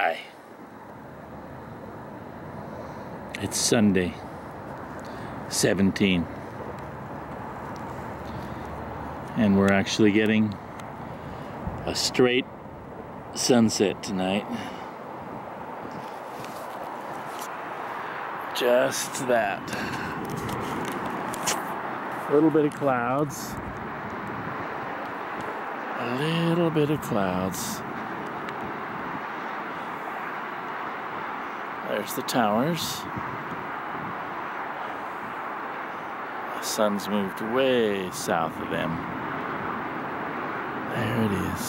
Hi. It's Sunday, 17. And we're actually getting a straight sunset tonight. Just that. A little bit of clouds. A little bit of clouds. There's the towers. The sun's moved way south of them. There it is.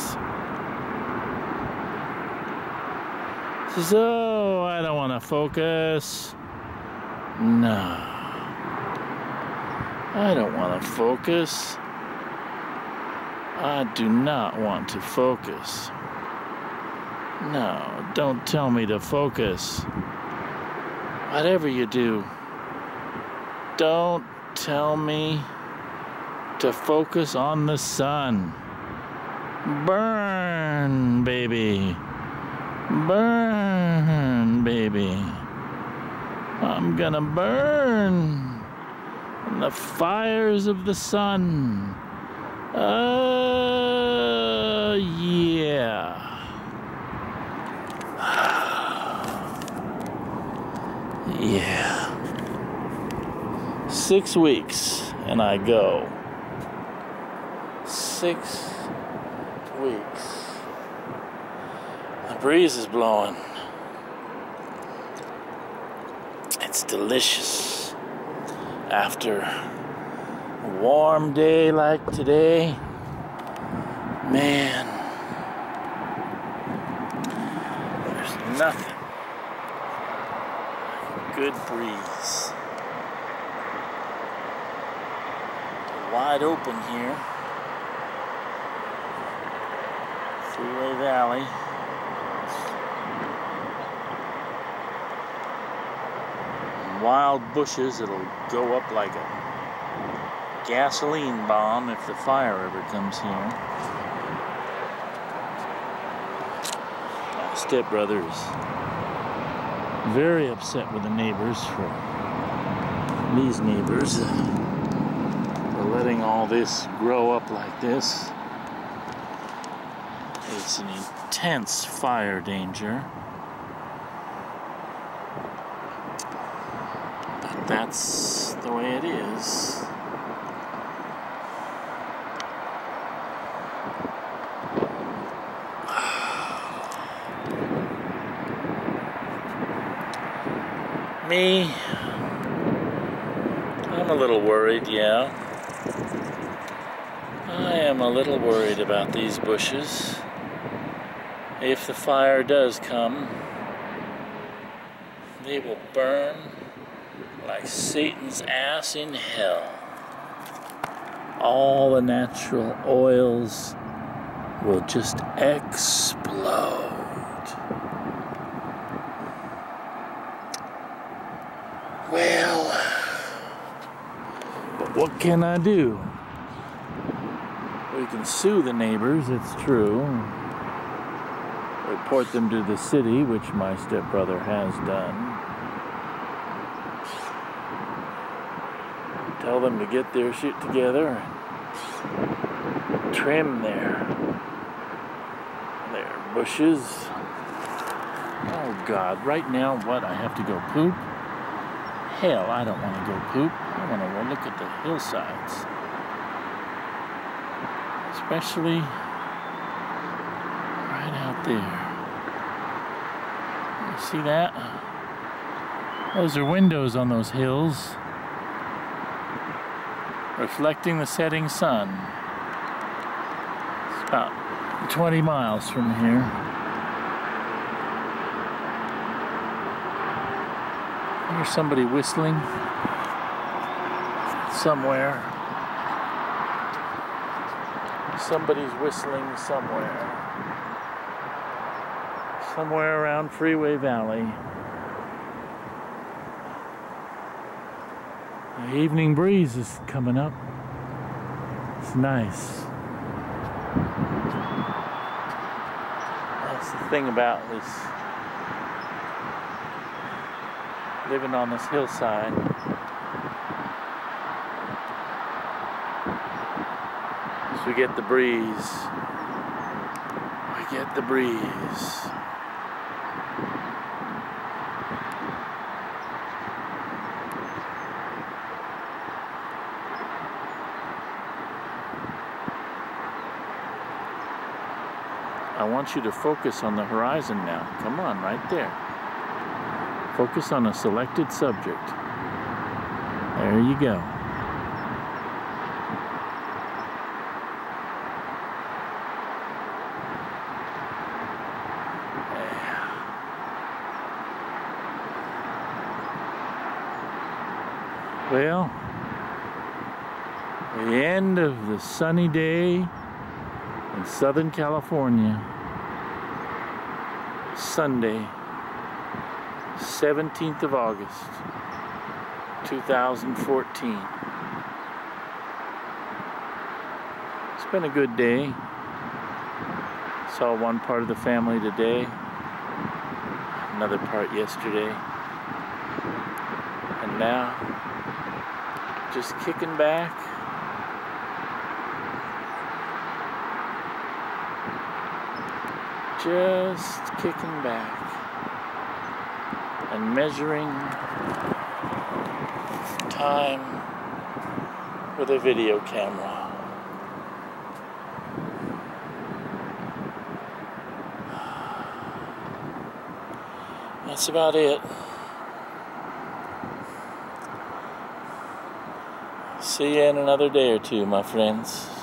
So, I don't want to focus. No. I don't want to focus. I do not want to focus. No, don't tell me to focus. Whatever you do, don't tell me to focus on the sun. Burn, baby. Burn, baby. I'm gonna burn in the fires of the sun. Uh, yeah. Yeah. Six weeks and I go. Six weeks. The breeze is blowing. It's delicious. After a warm day like today, man, there's nothing good breeze. Wide open here. Freeway Valley. Wild bushes that'll go up like a gasoline bomb if the fire ever comes here. Stepbrothers very upset with the neighbors for these neighbors for letting all this grow up like this. It's an intense fire danger. But that's the way it is. Me, I'm a little worried, yeah. I am a little worried about these bushes. If the fire does come, they will burn like Satan's ass in hell. All the natural oils will just explode. Well, but what can I do? We can sue the neighbors, it's true. Report them to the city, which my stepbrother has done. Tell them to get their shit together and trim their their bushes. Oh God! Right now, what? I have to go poop. Hell, I don't want to go poop. I want to look at the hillsides. Especially right out there. You see that? Those are windows on those hills reflecting the setting sun. It's about 20 miles from here. There's somebody whistling somewhere. Somebody's whistling somewhere. Somewhere around Freeway Valley. The evening breeze is coming up. It's nice. That's the thing about this living on this hillside. As we get the breeze, we get the breeze. I want you to focus on the horizon now. Come on, right there. Focus on a selected subject. There you go. Well, the end of the sunny day in Southern California. Sunday, 17th of August, 2014. It's been a good day. Saw one part of the family today, another part yesterday, and now just kicking back. Just kicking back and measuring time with a video camera. That's about it. See you in another day or two, my friends.